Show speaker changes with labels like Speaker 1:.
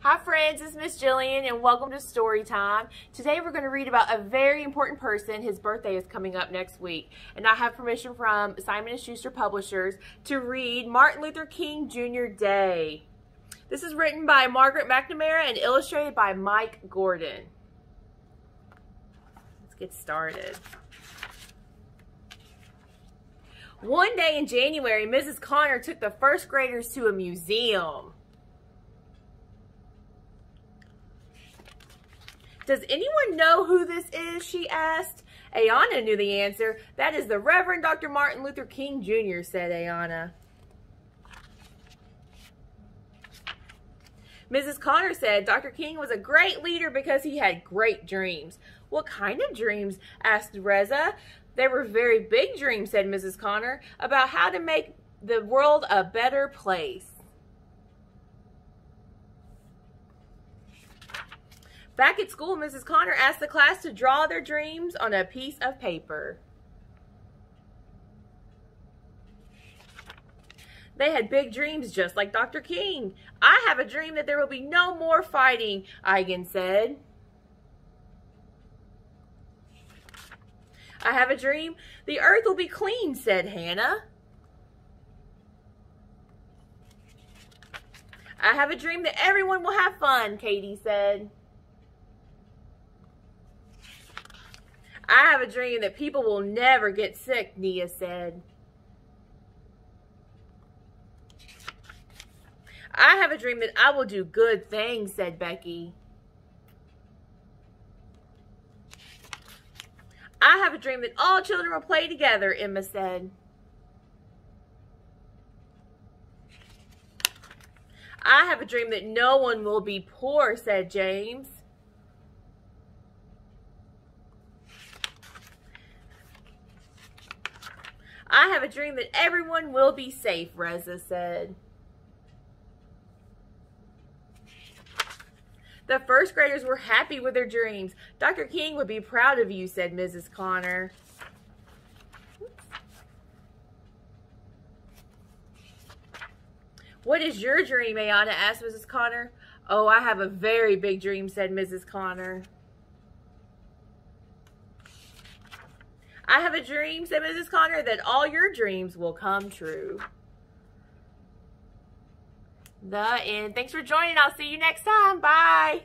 Speaker 1: Hi friends, it's Miss Jillian and welcome to Story Time. Today we're going to read about a very important person. His birthday is coming up next week and I have permission from Simon & Schuster Publishers to read Martin Luther King Jr. Day. This is written by Margaret McNamara and illustrated by Mike Gordon. Let's get started. One day in January, Mrs. Connor took the first graders to a museum. Does anyone know who this is? She asked. Ayana knew the answer. That is the Reverend Dr. Martin Luther King Jr., said Ayana. Mrs. Connor said Dr. King was a great leader because he had great dreams. What kind of dreams? asked Reza. They were very big dreams, said Mrs. Connor, about how to make the world a better place. Back at school, Mrs. Connor asked the class to draw their dreams on a piece of paper. They had big dreams just like Dr. King. I have a dream that there will be no more fighting, Eigen said. I have a dream the earth will be clean, said Hannah. I have a dream that everyone will have fun, Katie said. I have a dream that people will never get sick, Nia said. I have a dream that I will do good things, said Becky. I have a dream that all children will play together, Emma said. I have a dream that no one will be poor, said James. I have a dream that everyone will be safe, Reza said. The first graders were happy with their dreams. Dr. King would be proud of you, said Mrs. Connor. What is your dream, Ayana asked Mrs. Connor. Oh, I have a very big dream, said Mrs. Connor. I have a dream, said Mrs. Connor, that all your dreams will come true. The end. Thanks for joining. I'll see you next time. Bye.